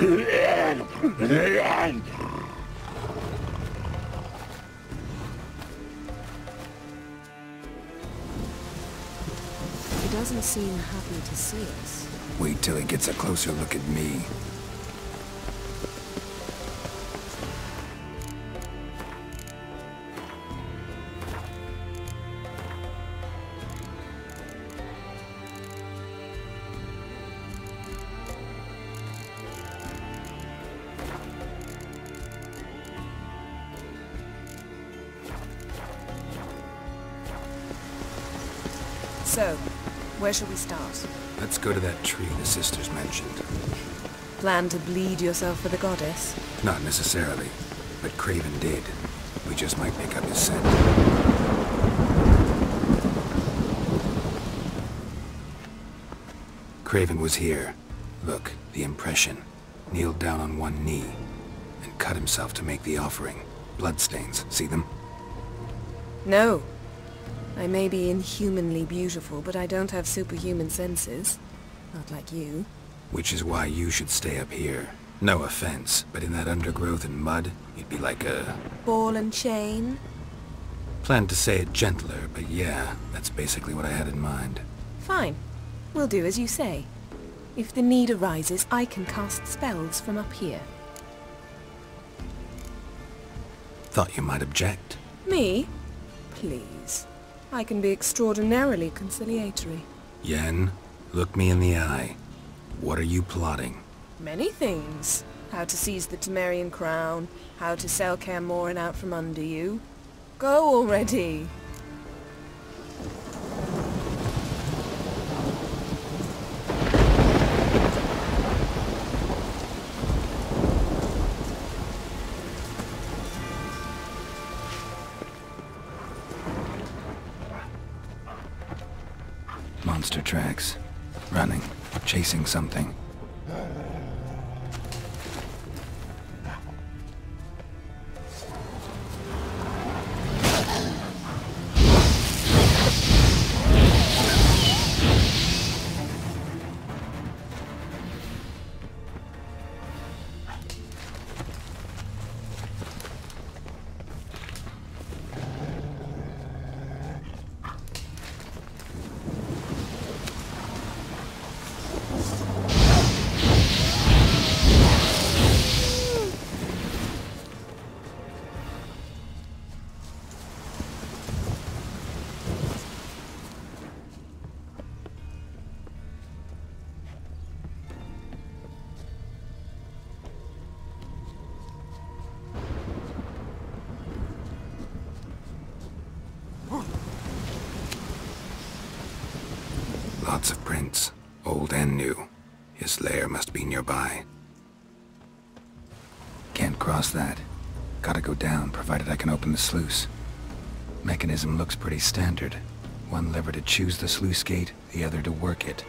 He doesn't seem happy to see us. Wait till he gets a closer look at me. So, where shall we start? Let's go to that tree the sisters mentioned. Plan to bleed yourself for the goddess? Not necessarily, but Craven did. We just might pick up his scent. Craven was here. Look, the impression. Kneeled down on one knee and cut himself to make the offering. Bloodstains, see them? No. I may be inhumanly beautiful, but I don't have superhuman senses. Not like you. Which is why you should stay up here. No offense, but in that undergrowth and mud, you'd be like a... Ball and chain? Planned to say it gentler, but yeah, that's basically what I had in mind. Fine. We'll do as you say. If the need arises, I can cast spells from up here. Thought you might object. Me? Please. I can be extraordinarily conciliatory. Yen, look me in the eye. What are you plotting? Many things. How to seize the Temerian crown, how to sell Kaer Morhen out from under you. Go already! Chasing something. His lair must be nearby. Can't cross that. Gotta go down, provided I can open the sluice. Mechanism looks pretty standard. One lever to choose the sluice gate, the other to work it.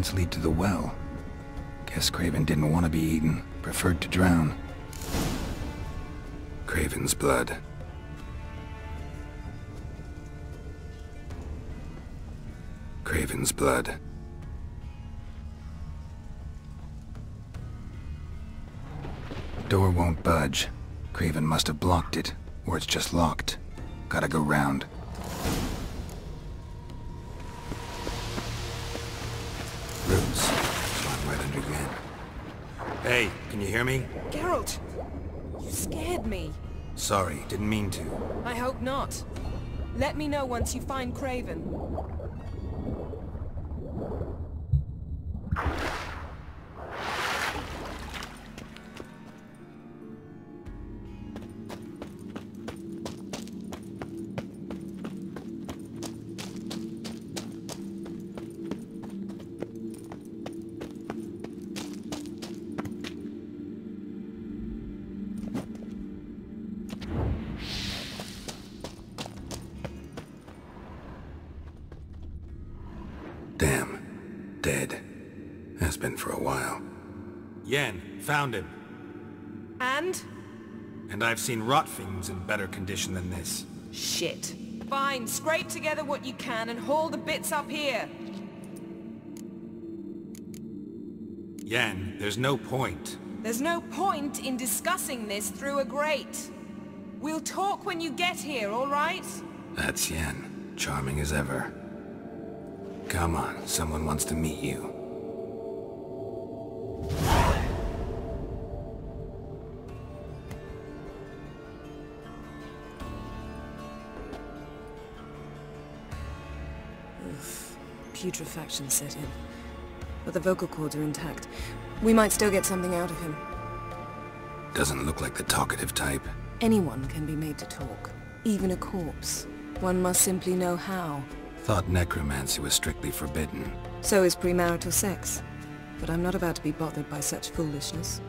Lead to the well. Guess Craven didn't want to be eaten, preferred to drown. Craven's blood. Craven's blood. Door won't budge. Craven must have blocked it, or it's just locked. Gotta go round. Under Yen. Hey, can you hear me? Geralt! You scared me. Sorry, didn't mean to. I hope not. Let me know once you find Craven. Found him. And? And I've seen rot fiends in better condition than this. Shit. Fine, scrape together what you can and haul the bits up here. Yen, there's no point. There's no point in discussing this through a grate. We'll talk when you get here, all right? That's Yen. Charming as ever. Come on, someone wants to meet you. Putrefaction set in. But the vocal cords are intact. We might still get something out of him. Doesn't look like the talkative type. Anyone can be made to talk. Even a corpse. One must simply know how. Thought necromancy was strictly forbidden. So is premarital sex. But I'm not about to be bothered by such foolishness.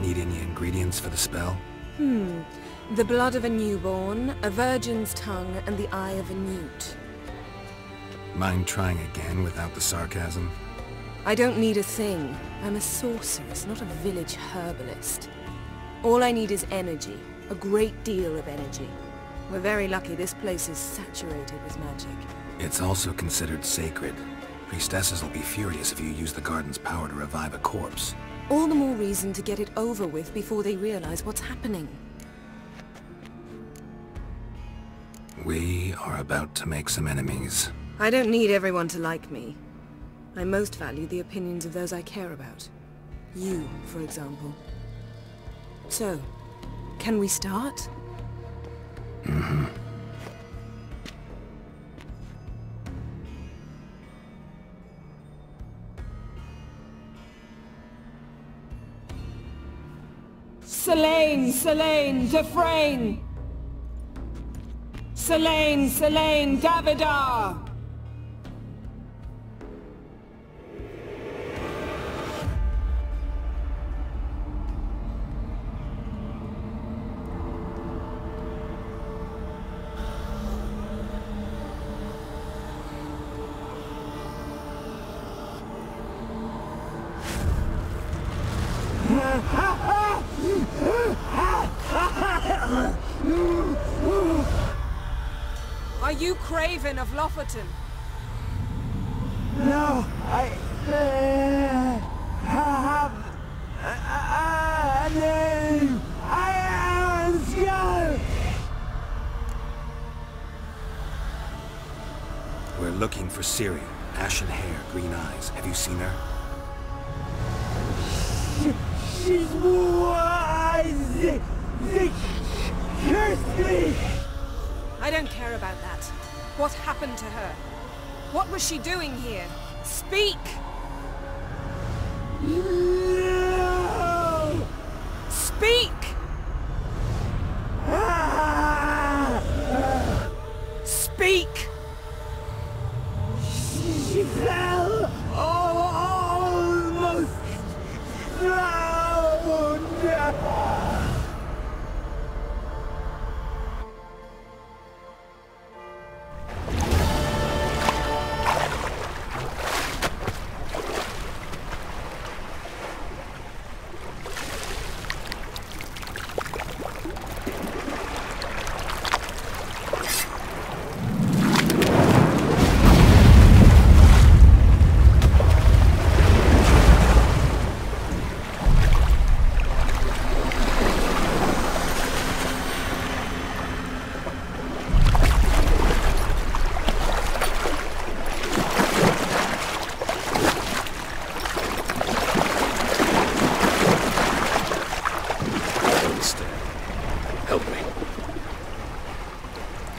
Need any ingredients for the spell? Hmm. The blood of a newborn, a virgin's tongue, and the eye of a newt. Mind trying again without the sarcasm? I don't need a thing. I'm a sorceress, not a village herbalist. All I need is energy. A great deal of energy. We're very lucky this place is saturated with magic. It's also considered sacred. Priestesses will be furious if you use the garden's power to revive a corpse. All the more reason to get it over with before they realize what's happening. We are about to make some enemies. I don't need everyone to like me. I most value the opinions of those I care about. You, for example. So, can we start? Mm-hmm. Selene, Selene, Dafrain! Selene, Selene, Davidar! Are you Craven of Lofoten? No, I uh, have a, a name. I am Skjall. We're looking for Ciri. Ashen hair, green eyes. Have you seen her? She's wise. They cursed me. I don't care about that. What happened to her? What was she doing here? Speak! No. Speak! Speak! She fell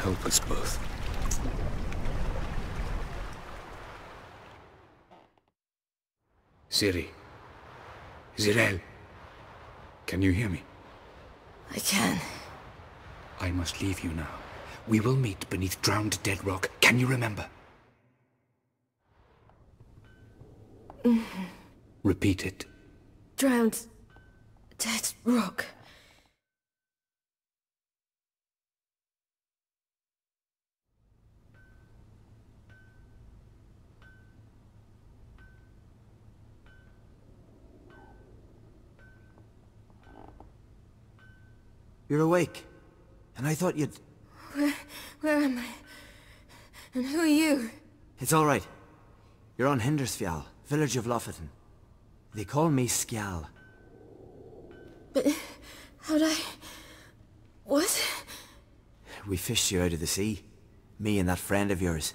help us both. Ciri. Zirel. Can you hear me? I can. I must leave you now. We will meet beneath drowned dead rock. Can you remember? Mm -hmm. Repeat it. Drowned dead rock. You're awake. And I thought you'd... Where... where am I? And who are you? It's all right. You're on Hindarsfjall, village of Lofoten. They call me Skjall. But... how'd I... What? We fished you out of the sea. Me and that friend of yours.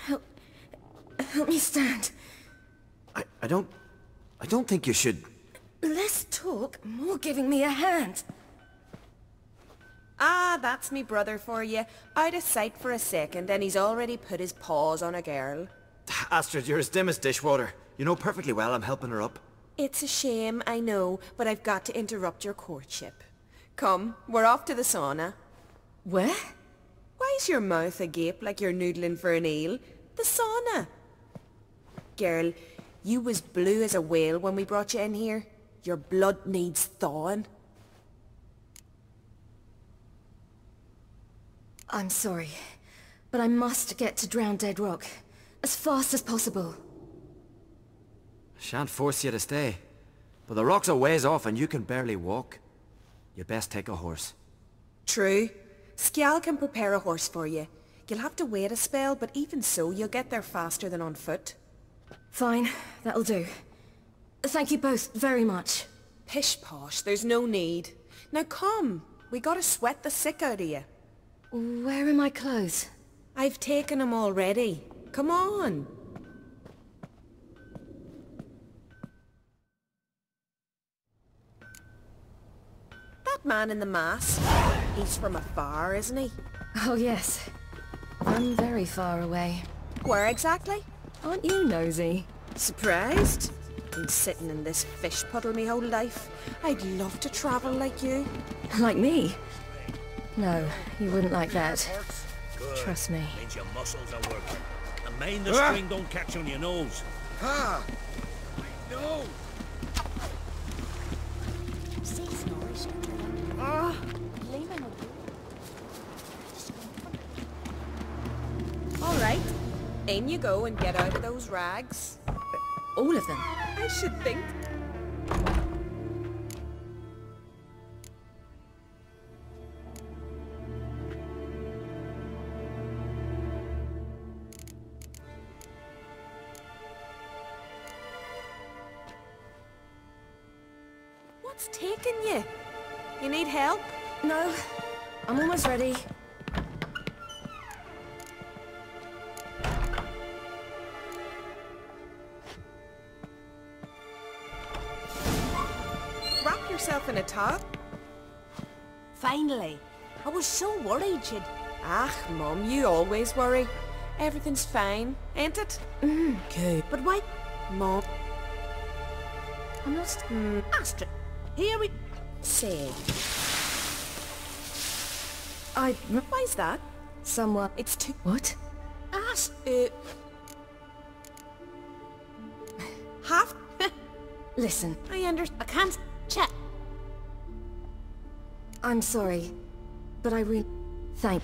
Help... help me stand. I, I don't... I don't think you should... Less talk, more giving me a hand. Ah, that's me brother for you. Out of sight for a second, and he's already put his paws on a girl. Astrid, you're as dim as dishwater. You know perfectly well I'm helping her up. It's a shame, I know, but I've got to interrupt your courtship. Come, we're off to the sauna. Where? Why's your mouth agape like you're noodling for an eel? The sauna. Girl, you was blue as a whale when we brought you in here. Your blood needs thawing. I'm sorry, but I must get to Drown Dead Rock. As fast as possible. I shan't force you to stay. But the rocks are ways off and you can barely walk. You best take a horse. True. Skjall can prepare a horse for you. You'll have to wait a spell, but even so, you'll get there faster than on foot. Fine, that'll do. Thank you both very much. Pish posh, there's no need. Now come, we gotta sweat the sick out of you. Where are my clothes? I've taken taken 'em already. Come on. That man in the mask, he's from afar, isn't he? Oh yes. I'm very far away. Where exactly? Aren't you nosy? Surprised? Been sitting in this fish puddle me whole life. I'd love to travel like you. Like me? No, you wouldn't like that. Trust me. Means your muscles are working. And mind the string don't catch on your nose. Ah! No! All In you go and get out of those rags. All of them. I should think. What's taking you? You need help? No, I'm almost ready. Yourself in a towel. Finally. I was so worried you'd... Ah, Mum, you always worry. Everything's fine, ain't it? Okay. But why... Mum, I'm not... Astrid, here we... Say, I... why's that? Someone... It's too... What? Ask... Uh... Half... Listen, I under... I can't... Chat. I'm sorry, but I really... Thank...